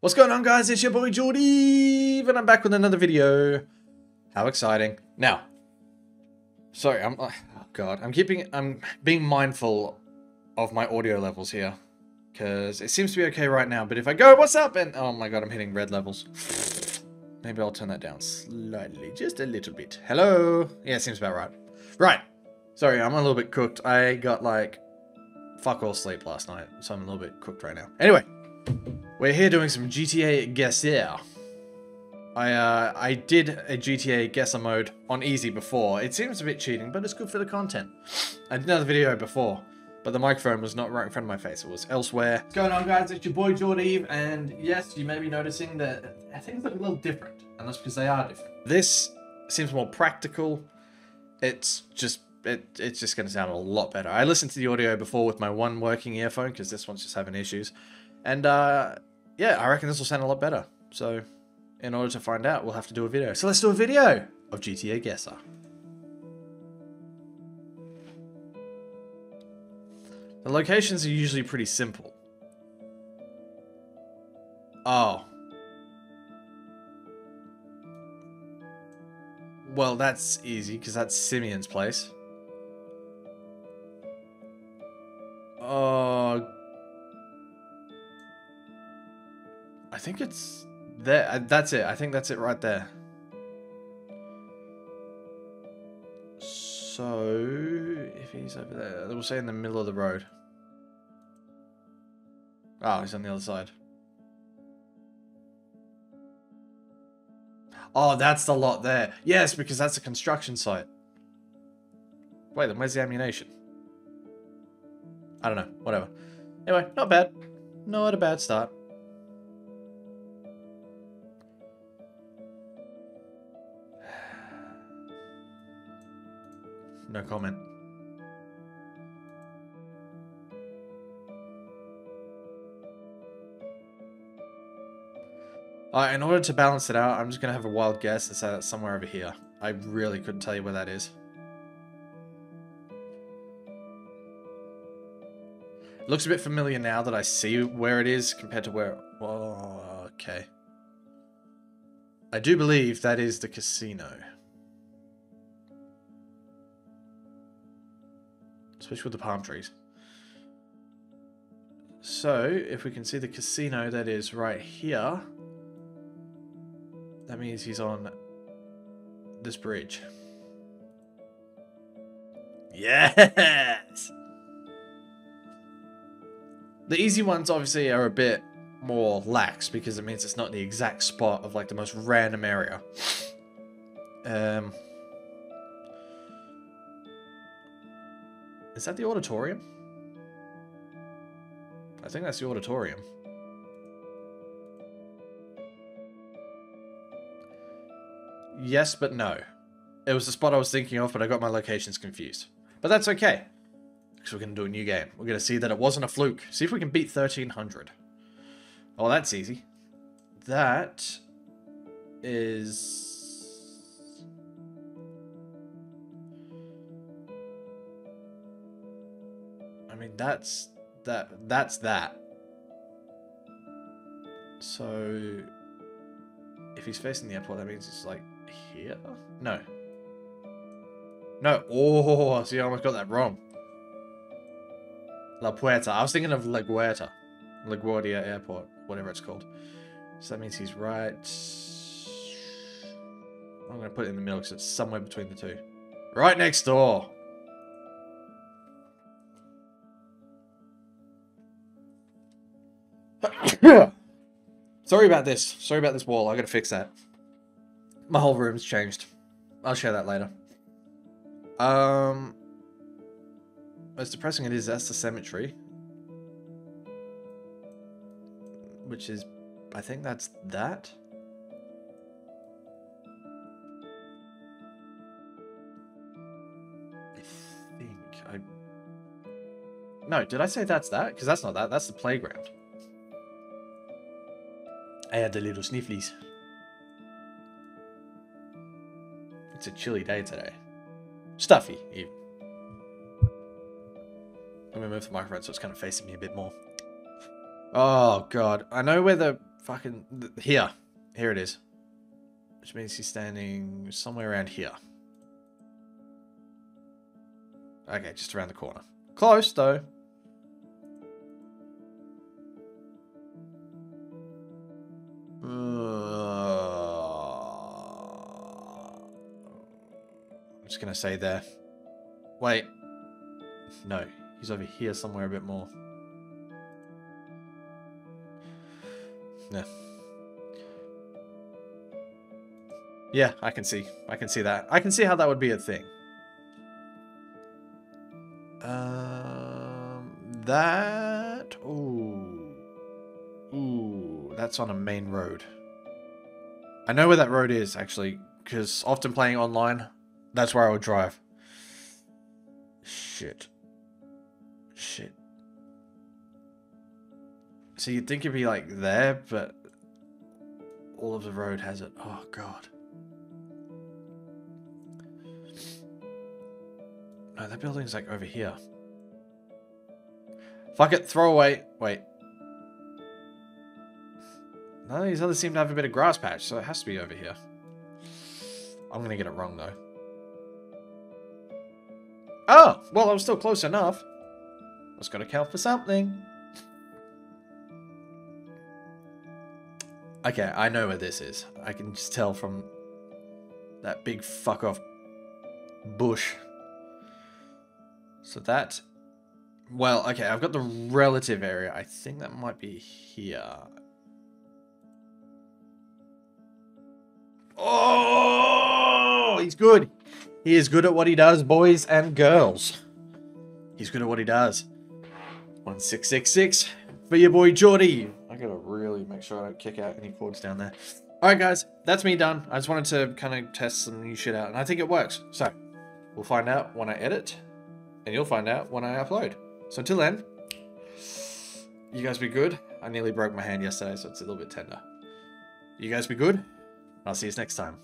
What's going on guys, it's your boy Jordy, and I'm back with another video. How exciting. Now, sorry, I'm, oh god, I'm keeping, I'm being mindful of my audio levels here. Because it seems to be okay right now, but if I go, what's up, and oh my god, I'm hitting red levels. Maybe I'll turn that down slightly, just a little bit. Hello? Yeah, seems about right. Right, sorry, I'm a little bit cooked. I got like, fuck all sleep last night, so I'm a little bit cooked right now. Anyway. We're here doing some GTAguessr. I, uh, I did a GTAguessr mode on easy before. It seems a bit cheating, but it's good for the content. I did another video before, but the microphone was not right in front of my face. It was elsewhere. What's going on, guys? It's your boy Jordy, and yes, you may be noticing that things look a little different, and that's because they are different. This seems more practical. It's just it, it's just going to sound a lot better. I listened to the audio before with my one working earphone because this one's just having issues. And uh, yeah, I reckon this will sound a lot better. So in order to find out, we'll have to do a video. So let's do a video of GTAguessr. The locations are usually pretty simple. Oh. Well, that's easy, because that's Simeon's place. Oh, I think it's there. Uh, that's it. I think that's it right there. So, if he's over there, we'll say in the middle of the road. Oh, he's on the other side. Oh, that's the lot there. Yes, because that's a construction site. Wait, then where's the ammunition? I don't know. Whatever. Anyway, not bad. Not a bad start. No comment. Uh, in order to balance it out, I'm just going to have a wild guess and say that's somewhere over here. I really couldn't tell you where that is. It looks a bit familiar now that I see where it is compared to where... Oh, okay. I do believe that is the casino. Especially with the palm trees. So, if we can see the casino that is right here, that means he's on this bridge. Yes! The easy ones obviously are a bit more lax because it means it's not the exact spot of like the most random area. Um, Is that the auditorium? I think that's the auditorium. Yes, but no. It was the spot I was thinking of, but I got my locations confused. But that's okay. Because we're going to do a new game. We're going to see that it wasn't a fluke. See if we can beat 1300. Oh, that's easy. That is mean, that's that that's that. So if he's facing the airport, that means it's like here? No. No. Oh, see, I almost got that wrong. La Puerta. I was thinking of La Guerta. LaGuardia Airport, whatever it's called. So that means he's right... I'm going to put it in the middle because it's somewhere between the two. Right next door. Sorry about this. Sorry about this wall. I gotta fix that. My whole room's changed. I'll share that later. Um, as depressing it is, that's the cemetery. Which is, I think that's that. I think I... No, did I say that's that? Because that's not that. That's the playground. I had the little snifflies. It's a chilly day today. Stuffy, even. Let me move the microphone so it's kind of facing me a bit more. Oh, God. I know where the fucking here. Here it is. Which means he's standing somewhere around here. Okay, just around the corner. Close though. Just gonna say there. Wait. No, he's over here somewhere a bit more. Yeah. Yeah, I can see. I can see that. I can see how that would be a thing. Um, that. Ooh. Ooh, that's on a main road. I know where that road is, actually, because often playing online, that's where I would drive. Shit. Shit. So you'd think it'd be like there, but all of the road has it. Oh, God. No, that building's like over here. Fuck it, throw away. Wait. None of these others seem to have a bit of grass patch, so it has to be over here. I'm gonna get it wrong though. Oh, well, I was still close enough. That's gotta count for something. Okay, I know where this is. I can just tell from that big fuck off bush. So that... Well, okay, I've got the relative area. I think that might be here. Oh, he's good. He is good at what he does, boys and girls. He's good at what he does. 1666 for your boy Jordy. I gotta really make sure I don't kick out any cords down there. Alright guys, that's me done. I just wanted to kind of test some new shit out, and I think it works. So, we'll find out when I edit, and you'll find out when I upload. So until then, you guys be good. I nearly broke my hand yesterday, so it's a little bit tender. You guys be good. I'll see you next time.